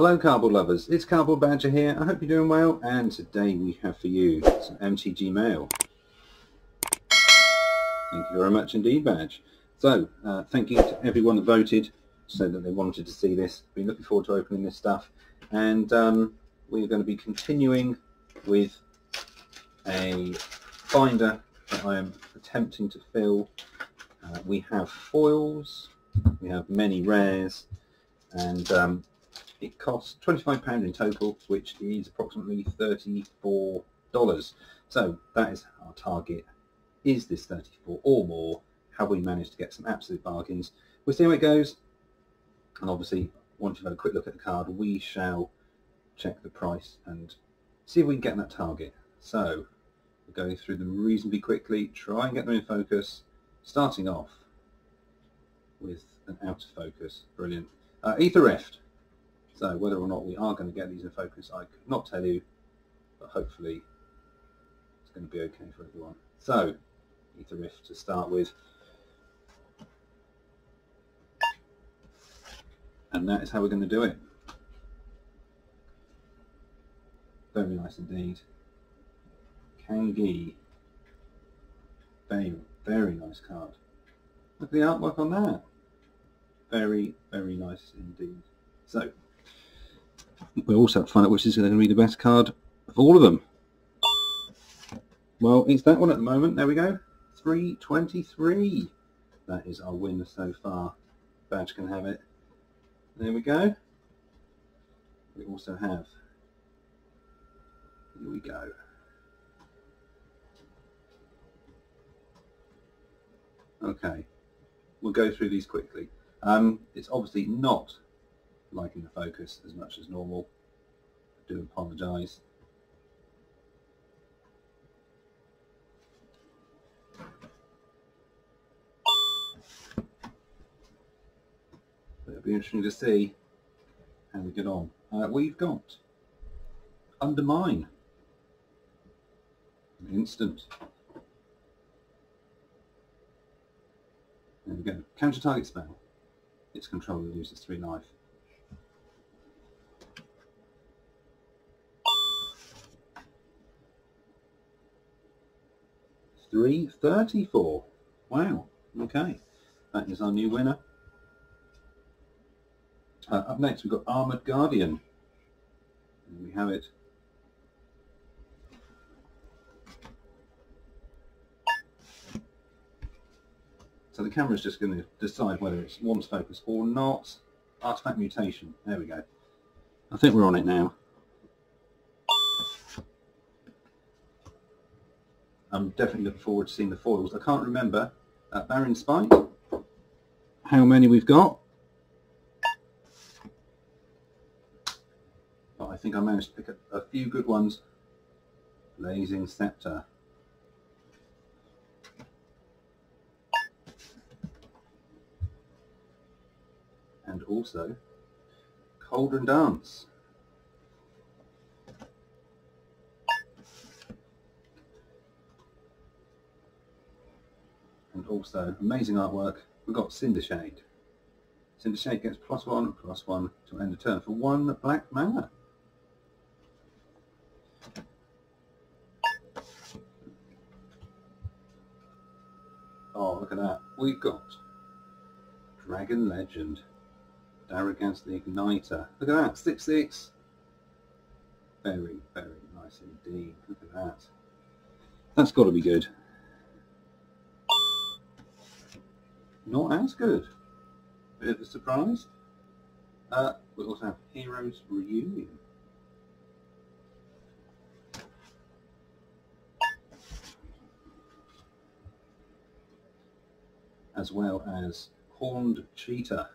Hello cardboard lovers, it's Cardboard Badger here. I hope you're doing well and today we have for you some MTG mail. Thank you very much indeed Badge. So, uh, thank you to everyone that voted, said that they wanted to see this. Been looking forward to opening this stuff and um, we're going to be continuing with a binder that I am attempting to fill. Uh, we have foils, we have many rares and um, it costs £25 in total, which is approximately $34. So that is our target. Is this 34 or more? Have we managed to get some absolute bargains? We'll see how it goes. And obviously, once you've had a quick look at the card, we shall check the price and see if we can get that target. So we're going through them reasonably quickly, try and get them in focus, starting off with an out of focus. Brilliant. Uh, Aether Rift. So whether or not we are going to get these in focus, I could not tell you, but hopefully it's going to be okay for everyone. So, Aether Rift to start with. And that is how we're going to do it. Very nice indeed. Kangee. Very, very nice card. Look at the artwork on that. Very, very nice indeed. So, we also have to find out which is going to be the best card of all of them. Well, it's that one at the moment. There we go. 323. That is our winner so far. Badge can have it. There we go. We also have, here we go. Okay, we'll go through these quickly. Um, it's obviously not liking the focus as much as normal. I do apologise. It'll be interesting to see how we get on. Uh, we've got Undermine. An instant. There we go. Counter target spell. Its controller loses three life. 334. Wow. Okay. That is our new winner. Uh, up next we've got Armoured Guardian. We have it. So the camera is just going to decide whether it's wants focus or not. Artifact mutation. There we go. I think we're on it now. I'm definitely looking forward to seeing the foils. I can't remember at Baron Spite how many we've got. But I think I managed to pick up a few good ones. Blazing Specter. And also Cauldron Dance. Also amazing artwork. We've got Cinder Shade. Cinder Shade gets plus one, plus one to end the turn for one black mana. Oh, look at that. We've got Dragon Legend. Darigaaz the Igniter. Look at that, 6-6. Very, very nice indeed. Look at that. That's got to be good. Not as good. Bit of a surprise. Uh, we also have Heroes Reunion. As well as Horned Cheetah.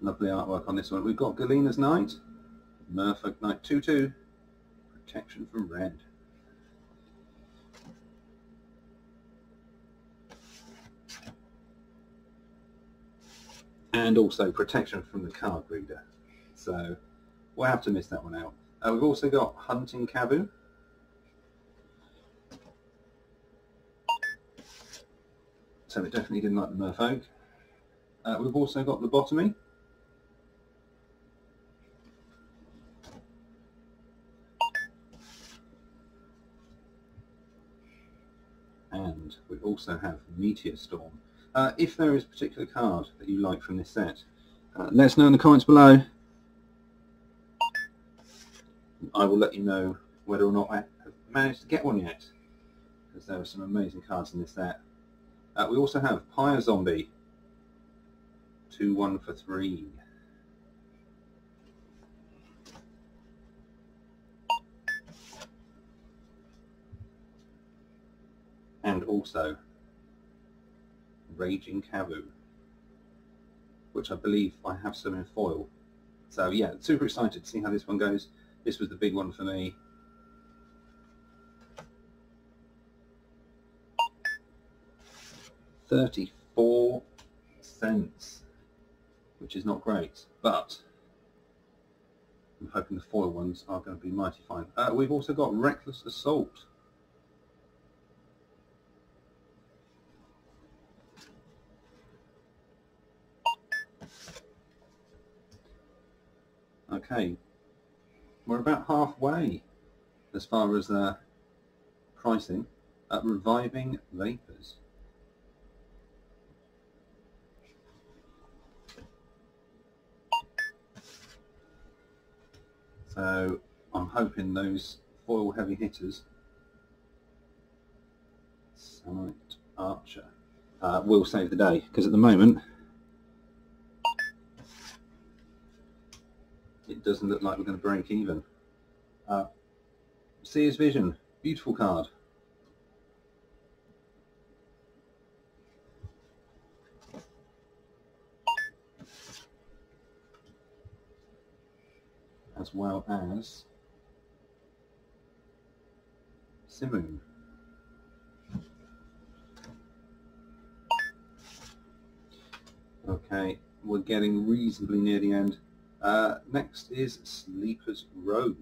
Lovely artwork on this one. We've got Galina's Knight, Merfolk Knight 2-2, protection from red. And also protection from the card reader. So we'll have to miss that one out. Uh, we've also got Hunting Kavu. so it definitely didn't like the merfolk. Uh, we've also got lobotomy. And we also have Meteor Storm. Uh, if there is a particular card that you like from this set, uh, let us know in the comments below. I will let you know whether or not I have managed to get one yet, because there are some amazing cards in this set. Uh, we also have Pyre Zombie, 2-1 for 3. And also Raging Kavu, which I believe I have some in foil. So yeah, super excited to see how this one goes. This was the big one for me. Thirty-four cents, which is not great, but I'm hoping the foil ones are going to be mighty fine. Uh, we've also got Reckless Assault. Okay, we're about halfway as far as uh, pricing at Reviving Vapors. So I'm hoping those foil heavy hitters, Samite Archer, uh, will save the day because at the moment doesn't look like we're going to break even. Uh, Seer's Vision, beautiful card. As well as Simoon. Okay, we're getting reasonably near the end. Uh, next is Sleeper's Robe.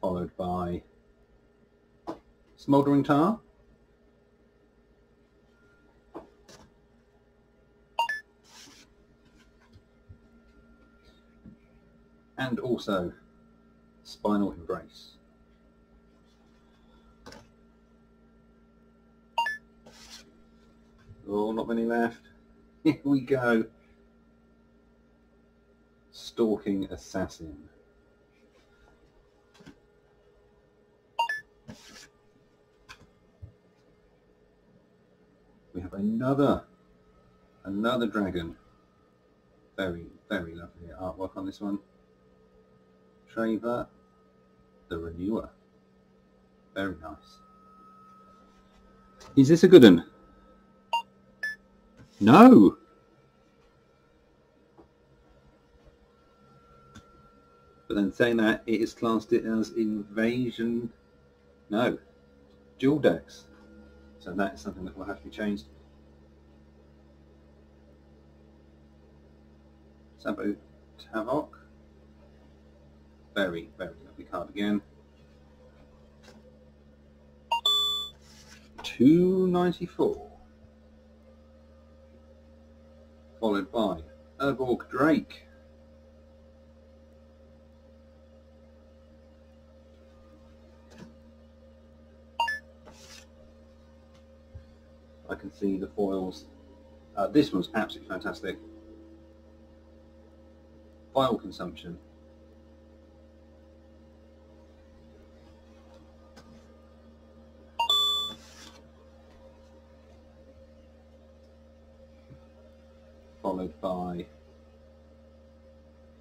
Followed by Smouldering Tar. And also Spinal Embrace. Oh, not many left. Here we go. Stalking Assassin. We have another, another dragon. Very, very lovely artwork on this one. Treva, the Renewer. Very nice. Is this a good one? No. But then saying that, it is classed it as invasion. No. Dual decks. So that is something that will have to be changed. Tsabo Tavoc. Very, very lovely card again. 294. Followed by Urborg Drake. I can see the foils. Uh, this one's absolutely fantastic. Foil consumption followed by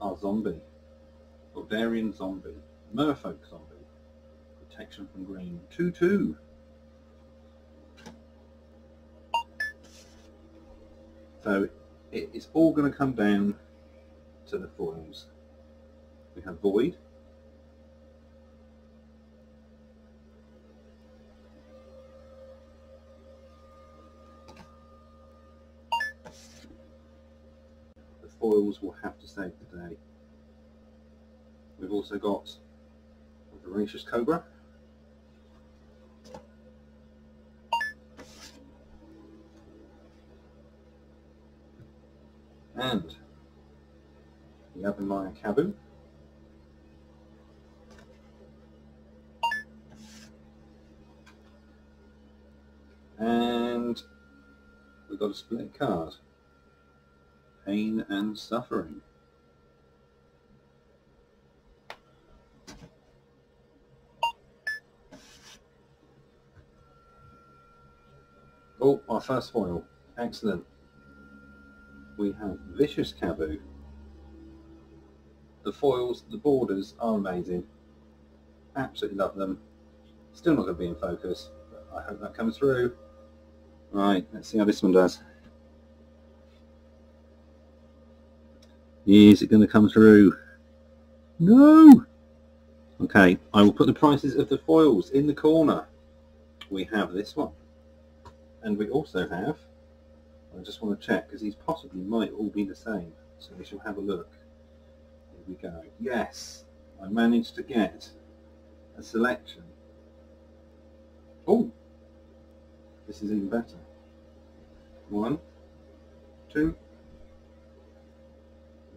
our zombie, Vodalian zombie, merfolk zombie, protection from green, 2-2. So it, it's all going to come down to the foils. We have Void, The foils will have to save the day. We've also got the Voracious Cobra. And the Yavimaya Kavu. And we've got a split card. Pain and Suffering. Oh, our first foil. Excellent. We have Vicious Kavu. The foils, the borders are amazing. Absolutely love them. Still not going to be in focus, but I hope that comes through. Right, let's see how this one does. Is it going to come through? No! Okay, I will put the prices of the foils in the corner. We have this one. And we also have, I just want to check because these possibly might all be the same. So we shall have a look. Here we go. Yes, I managed to get a selection. Oh, this is even better. One, two,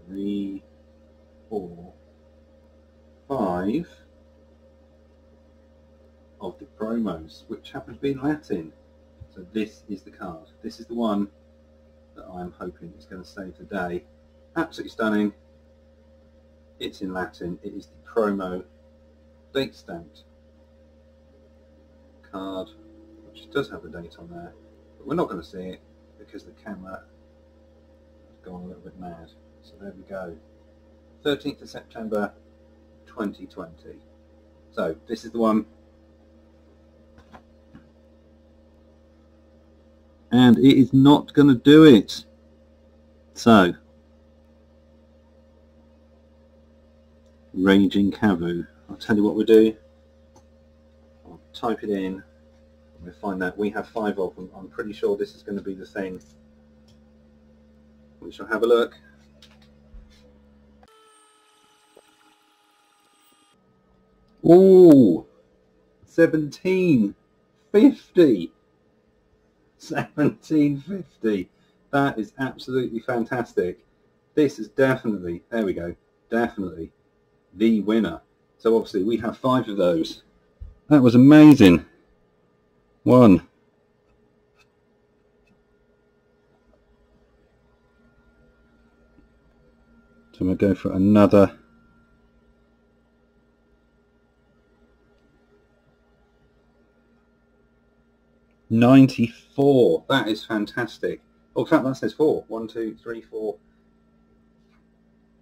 three, four, five of the promos, which happen to be in Latin. So this is the card. This is the one that I'm hoping is going to save the day. Absolutely stunning. It's in Latin. It is the promo date stamped card, which does have a date on there. But we're not going to see it because the camera has gone a little bit mad. So there we go. 13th of September 2020. So this is the one and it is not going to do it. So, Raging Kavu. I'll tell you what we'll do. I'll type it in. We'll find that we have five of them. I'm pretty sure this is going to be the thing. We shall have a look. Oh, 1750. 1750. That is absolutely fantastic. This is definitely, there we go, definitely the winner. So obviously we have five of those. That was amazing. One. So I'm going to go for another 94. That is fantastic. Oh, in fact, that says four. One, two, three, four.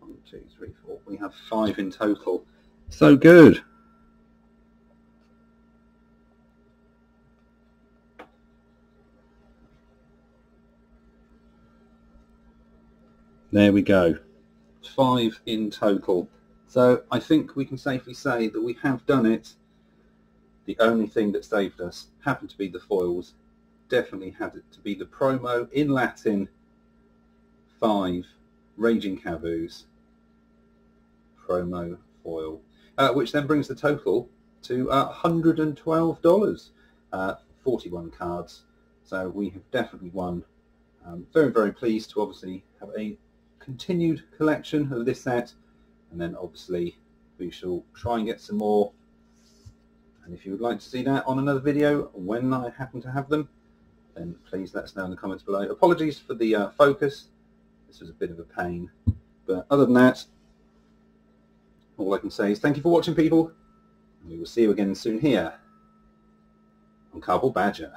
One, two, three, four. We have five in total. So good. There we go. Five in total. So I think we can safely say that we have done it the only thing that saved us happened to be the foils. Definitely had it to be the promo in Latin, five Raging Kavus promo foil, uh, which then brings the total to uh, $112, uh, 41 cards. So we have definitely won. Um, very, very pleased to obviously have a continued collection of this set. And then obviously we shall try and get some more and if you would like to see that on another video when I happen to have them, then please let us know in the comments below. Apologies for the uh, focus. This was a bit of a pain. But other than that, all I can say is thank you for watching, people. And we will see you again soon here on Cardboard Badger.